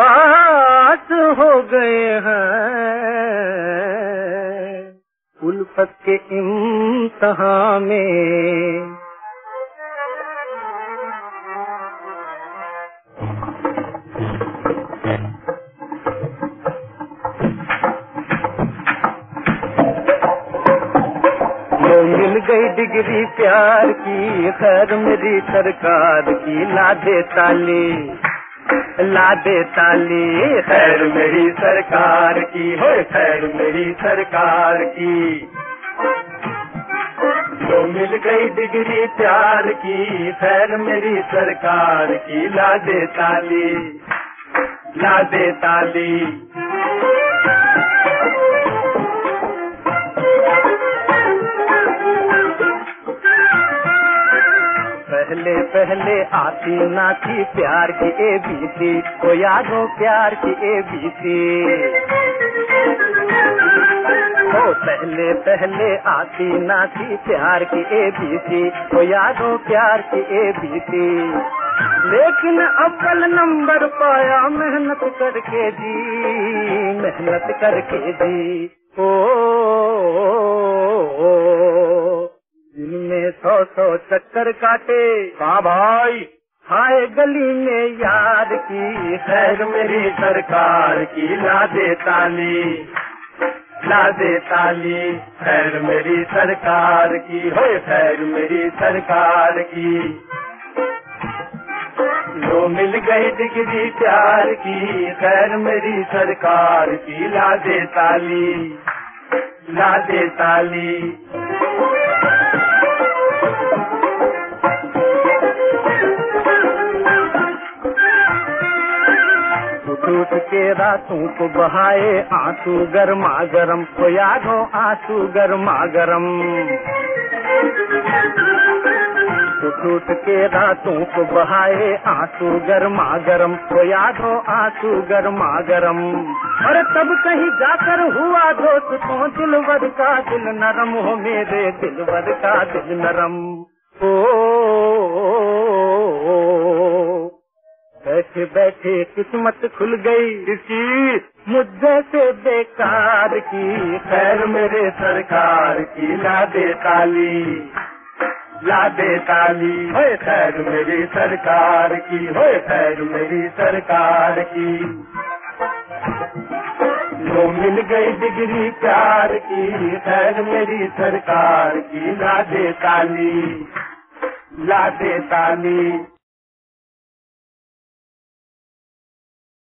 पास हो गए हैं। उल्फत के इम्तहा में। गई डिग्री प्यार की, खैर मेरी सरकार की ला दे ताली। ला दे ताली खैर मेरी सरकार की हो खैर मेरी सरकार की। तो मिल गई डिग्री प्यार की, खैर मेरी सरकार की। ला दे ताली ला दे ताली पहले पहले आती ना थी प्यार की ए बी सी को यादो प्यार की ए बी सी ओ पहले पहले आती ना थी प्यार की ए बी सी को यादो प्यार की ए बी सी लेकिन अव्वल नंबर पाया मेहनत करके जी मेहनत करके जी। ओ, ओ, ओ, ओ सौ सौ चक्कर काटे। हाँ भाई। हाय गली में यार की, खैर मेरी सरकार की ला दे ताली। ला दे ताली, खैर मेरी सरकार की, हो खैर मेरी सरकार की। लो मिल गई डिग्री प्यार की, खैर मेरी सरकार की ला दे ताली। ला दे ताली। टूट के रातों को बहाए आँसू गर्मा गरम को याद आँसू गर्मा गरम। टूट के रातों को बहाए आँसू गर्मा गरम को हो आँसू गर्मा गरम। और तब कहीं जाकर हुआ दोस्तों दिलवर का दिल नरम हो मेरे दिलवर का दिल नरम। ओ, ओ, ओ, ओ बैठे बैठे किस्मत खुल गई। इसकी मुद्दे से बेकार की खैर मेरे सरकार की ला दे ताली ला दे ताली। हो खैर मेरी सरकार की हो खैर मेरी सरकार की। वो मिल गई डिग्री प्यार की खैर मेरी सरकार की ला दे ताली ला दे ताली।